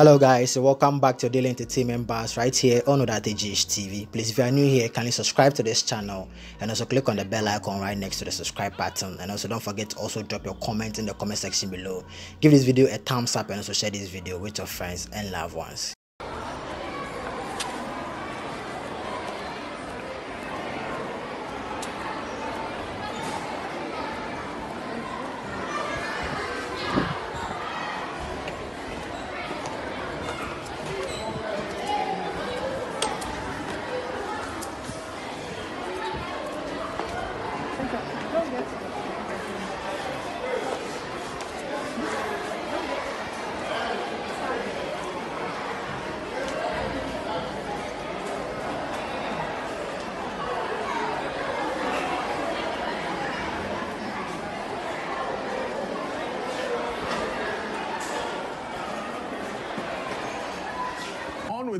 Hello guys, welcome back to Daily Entertainment Buzz right here on Odartey TV. Please, if you are new here, kindly subscribe to this channel and also click on the bell icon right next to the subscribe button. And also don't forget to also drop your comment in the comment section below. Give this video a thumbs up and also share this video with your friends and loved ones.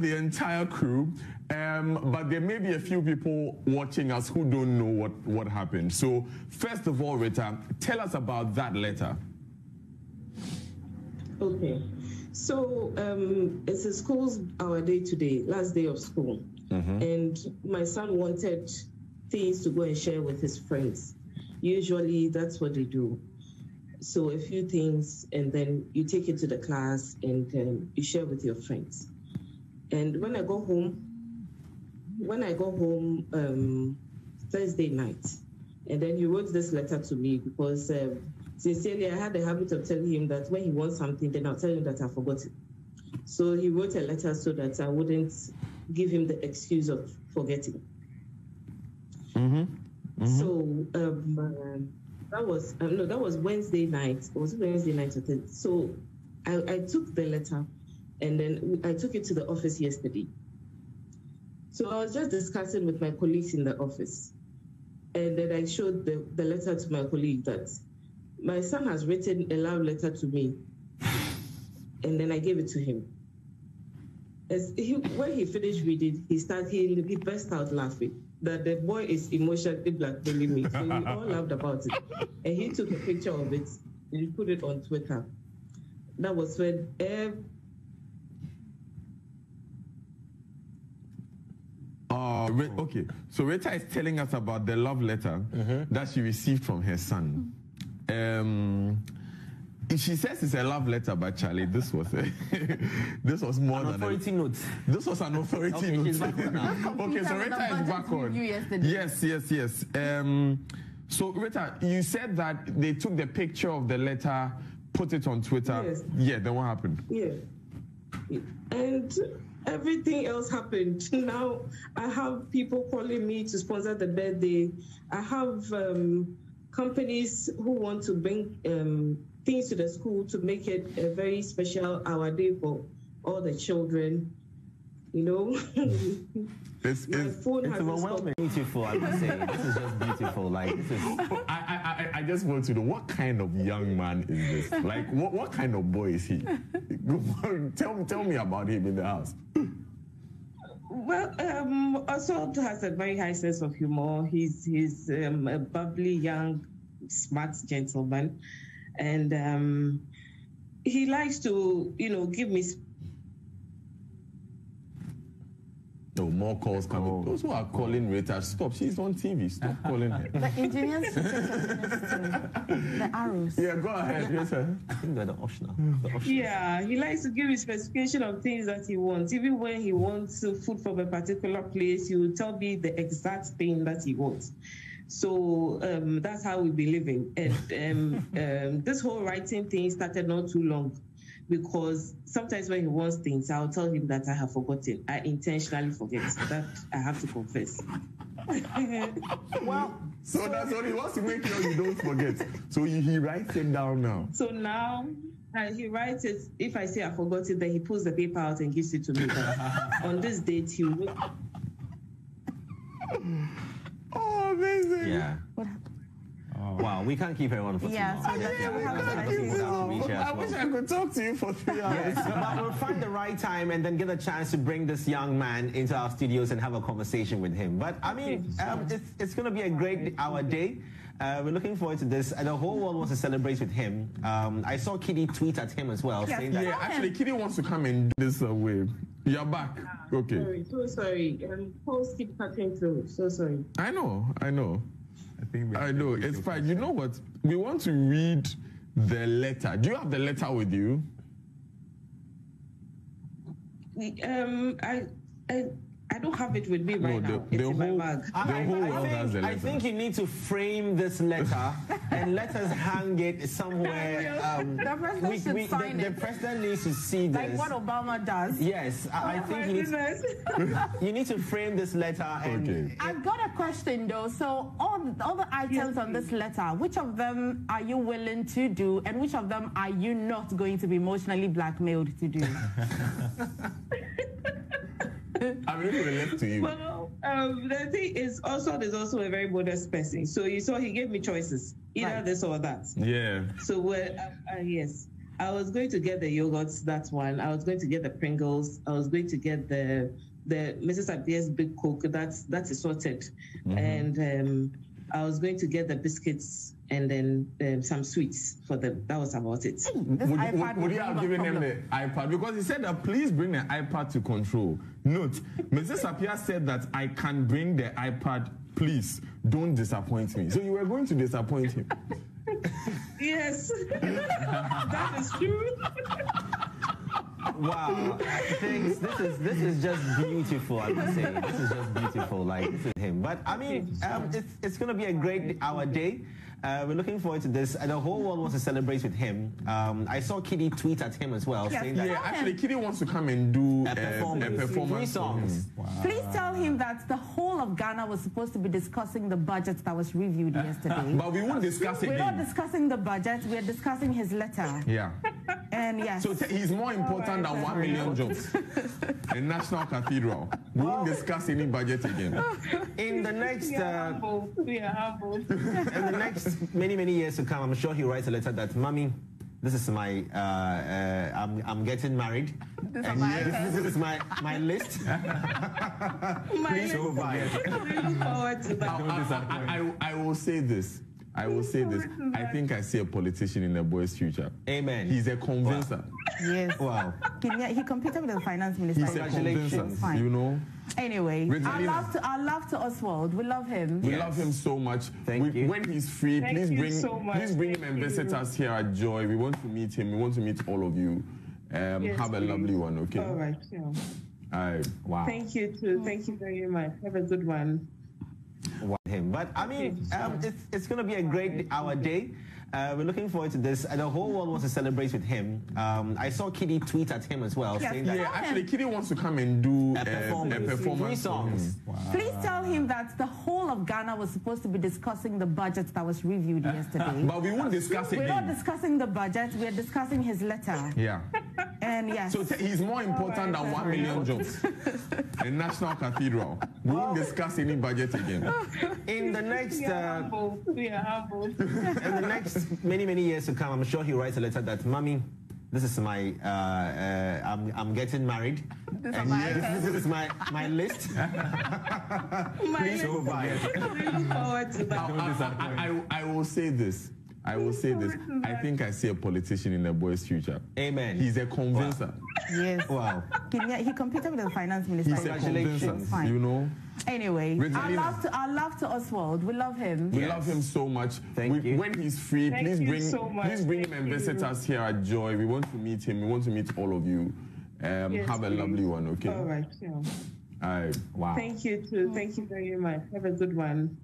With the entire crew, um, but there may be a few people watching us who don't know what, what happened. So, first of all, Rita, tell us about that letter. Okay. So um, it's a school's our day today, last day of school. And my son wanted things to go and share with his friends. Usually that's what they do. So a few things, and then you take it to the class and um, you share with your friends. And when I go home, when I go home um, Thursday night, and then he wrote this letter to me because um, sincerely I had the habit of telling him that when he wants something, then I'll tell him that I forgot it. So he wrote a letter so that I wouldn't give him the excuse of forgetting. So um, uh, that was um, no, that was Wednesday night. It was Wednesday night. So I, I took the letter, and then I took it to the office yesterday. So I was just discussing with my colleagues in the office, and then I showed the, the letter to my colleague that my son has written a love letter to me, and then I gave it to him. As he, when he finished reading, he started he, he burst out laughing that the boy is emotionally blackmailing me. So we all laughed about it, and he took a picture of it and he put it on Twitter. That was when ev- Uh, Ri- okay, so Rita is telling us about the love letter that she received from her son. Um, she says it's a love letter, but Charlie, this was a, this was more An than authority a, note. This was an authority Okay, note. she's back on now. okay, so Peter, Rita is back on. review yesterday. Yes, yes, yes. Um, so Rita, you said that they took the picture of the letter, put it on Twitter. Yes. Yeah. Then what happened? Yeah. And everything else happened. Now I have people calling me to sponsor the birthday. I have um, companies who want to bring um, things to the school to make it a very special our day for all the children. You know, It's, my it's, phone It's has overwhelming. Beautiful, I would say. This is just beautiful. Like, this is. I, I, I, I just want to know what kind of young man is this? Like, what, what kind of boy is he? tell, me- tell me about him in the house. Well, um, Oswald has a very high sense of humor. He's he's um, a bubbly, young, smart gentleman, and um, he likes to, you know, give me. No, more calls coming. Those who are calling Rita, stop. She's on TV. Stop calling her. The engineers should take your necessary. The arrows. Yeah, go ahead. Yes, sir. I think they're the usher now. The. Yeah, he likes to give me specification of things that he wants. Even when he wants food from a particular place, he will tell me the exact thing that he wants. So um, that's how we be living. And um, um, this whole writing thing started not too long because sometimes when he wants things, I'll tell him that I have forgotten. I intentionally forget. That I have to confess. Well, So that's what he wants to make sure you don't forget. So he, he writes it down now. so now uh, he writes it. If I say I forgot it, then he pulls the paper out and gives it to me. That on this date, he will. Oh, amazing. Yeah. what happened? Wow, we can't keep everyone on for too Yeah, long. so that's Yeah, what we can't keep her on. We I wish I could talk to you for three hours. Yes, but we'll find the right time and then get a chance to bring this young man into our studios and have a conversation with him. But I mean, um, it's, it's going to be a great our day. Uh, we're looking forward to this. And the whole world wants to celebrate with him. Um, I saw KiDi tweet at him as well, Yes. saying that Yeah, actually, KiDi wants to come and do this uh, way. You're back. Okay. Sorry, so sorry. Um, calls keep cutting through. So sorry. I know, I know. I think we I know. to- It's fine. You know what? We want to read the letter. Do you have the letter with you? Um, I, I, I don't have it with me right no, now. the, it's the in my bag. the I, whole I world has the think, I think you need to frame this letter and let us hang it somewhere. Um, The president should the, sign the it. president needs to see this. Like what Obama does. Yes, I, I Oh think my you need, goodness. you need to frame this letter and Okay. I've got a question though. So all the, all the items on this letter, which of them are you willing to do, and which of them are you not going to be emotionally blackmailed to do? I'm leaving the left to you. Well, um, the thing is, also, there's also a very modest person. So you saw he gave me choices, either Right. this or that. Yeah. So well, uh, uh, yes, I was going to get the yogurts. that one. I was going to get the Pringles. I was going to get the the Mrs. Abia's Big Coke. That's that's sorted, and um, I was going to get the biscuits and then um, some sweets for them. That was about it. Would, would, would you have given us them the iPad? Because he said that please bring the iPad to control. Note, Mrs. Apia said that I can bring the iPad. Please don't disappoint me. So you were going to disappoint him. Yes, that is true. wow, I think this is this is just beautiful. I would say this is just beautiful. Like this is him. But I mean, um, it's it's gonna be a great our day. Uh, we're looking forward to this. And the whole world wants to celebrate with him. Um, I saw KiDi tweet at him as well, Yes. saying that Yeah, actually, KiDi wants to come and do a performance, a performance three for songs. him. Please tell him that the whole of Ghana was supposed to be discussing the budget that was reviewed yesterday. But we won't discuss it We're not discussing the budget, we're discussing his letter. Yeah. And yes. So he's more important than one million jobs. A national cathedral. We won't discuss any budget again. in the next. We are Uh, humble. We are humble. in the next many many years to come, I'm sure he writes a letter that, "Mommy, this is my uh, uh, I'm I'm getting married. These are And my this, this is my my list. Please provide." We look forward to that. I, I, I, I will say this. I will say this. I think I see a politician in the boy's future. Amen. He's a convincer. Yes. Wow. He, he competed with the finance minister. He's a Congratulations. convincer. You know. Anyway, our Regalina. love to our love to Oswald. We love him. We Yes. love him so much. Thank We- you. When he's free, Thank please bring so much. please bring him Thank and visit you. us here at Joy. We want to meet him. We want to meet all of you. Um, Yes, have a please. lovely one, okay? All right. Yeah. All right. Wow. Thank you too. Thank you very much. Have a good one. Wow. Him. But I mean, um, it's it's going to be a great our day. Uh, we're looking forward to this. And the whole world wants to celebrate with him. Um, I saw KiDi tweet at him as well, Yes. saying that Yeah, actually, KiDi wants to come and do a performance, a performance three songs. him. Please tell him that the whole of Ghana was supposed to be discussing the budget that was reviewed yesterday. But we won't discuss it We're not discussing the budget, we're discussing his letter. Yeah. And yes. So t- he's more important than one million jobs. A national cathedral. We won't discuss any budget again. in the next. We are Uh, humble. We are humble. in the next many many years to come, I'm sure he writes a letter that, "Mommy, this is my uh, uh, I'm I'm getting married. These are And my this, this is my my list. Please provide." We look forward to that. I, I, I, I will say this. I will say this. I think I see a politician in the boy's future. Amen. He's a convincer. yes. wow. He, he competed with the finance minister. He's a Congratulations. convincer. You know. Anyway, our Regalina. love to our love to Oswald. We love him. We Yes. love him so much. Thank We- you. When he's free, Thank please you bring so much. please bring him Thank and visit us here at Joy. We want to meet him. We want to meet all of you. Um, Yes, have a please. lovely one, okay? All right. Yeah. All right. Wow. Thank you too. Thank you very much. Have a good one.